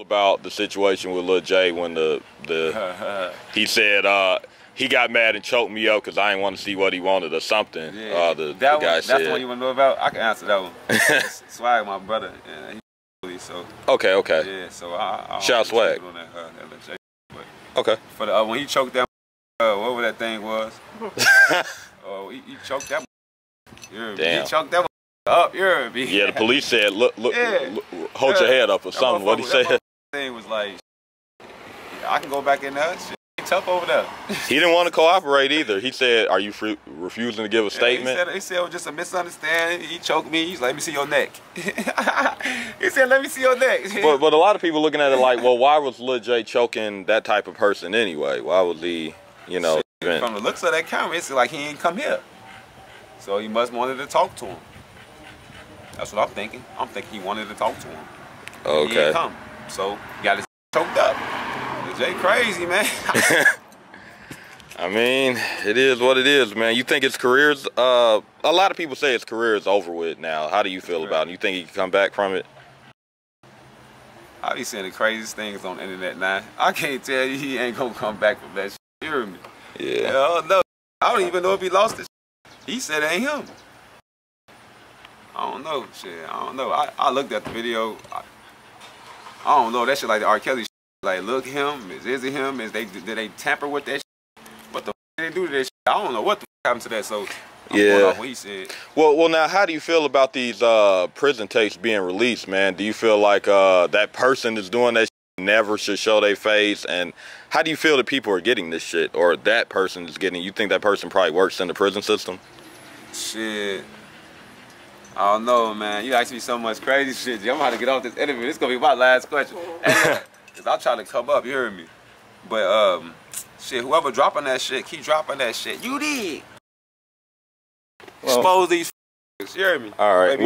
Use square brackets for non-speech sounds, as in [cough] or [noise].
about the situation with Lil Jay when the the he said uh he got mad and choked me up because I didn't want to see what he wanted or something. Yeah, Uh, the, that the one, guy that's said. the one you want to know about. I can answer that one. [laughs] Swag, my brother, and he so okay, okay, yeah. So I, I Shout out Swag. On that, uh, that Lil okay. For the uh, when he choked that, uh, whatever that thing was. [laughs] oh, he, he choked that. You? Damn. He choked that up. You heard? Yeah, the police said, look, look, Yeah. look hold your head up or something. What he motherfucker- said. Thing was like, I can go back in there. Shit, tough over there. He didn't want to cooperate either. He said, "Are you refusing to give a Yeah, statement?" He said, he said it was just a misunderstanding. He choked me. He's like, let me see your neck. [laughs] he said, let me see your neck. [laughs] but but a lot of people looking at it like, well, why was Lil Jay choking that type of person anyway? Why was he, you know? even- From the looks of that camera, it's like he ain't come here. So he must wanted to talk to him. That's what I'm thinking. I'm thinking he wanted to talk to him. He okay. So got his choked up. Jay crazy, man. [laughs] I mean, it is what it is, man. You think his career's uh a lot of people say his career is over with now. How do you feel about it? You think he can come back from it? I be seeing the craziest things on the internet now. I can't tell you he ain't gonna come back from that shit. You hear me? Yeah. Hell no. I don't even know if he lost it. He said it ain't him. I don't know. Shit, I don't know. I, I looked at the video. I, I don't know. That shit like the R. Kelly shit. Like, look him. Is, is it him? Is they did they tamper with that shit? What the they do to that shit? I don't know what the happened to that. So I'm Yeah. going off what he said. Well, well, now, how do you feel about these uh, prison tapes being released, man? Do you feel like uh, that person is doing that shit never should show their face? And how do you feel that people are getting this shit, or that person is getting? You think that person probably works in the prison system? Shit. I don't know, man. You ask me so much crazy shit. I'm about to get off this interview. This gonna be my last question. [laughs] Cause I'm trying to come up, you heard me. But um, shit, whoever dropping that shit, keep dropping that shit. You did. Well- Expose these. You heard me. All right.